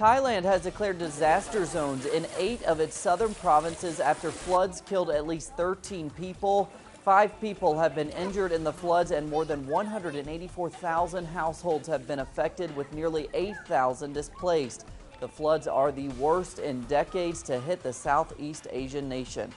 Thailand has declared disaster zones in eight of its southern provinces after floods killed at least 13 people. Five people have been injured in the floods and more than 184,000 households have been affected with nearly 8,000 displaced. The floods are the worst in decades to hit the Southeast Asian nation.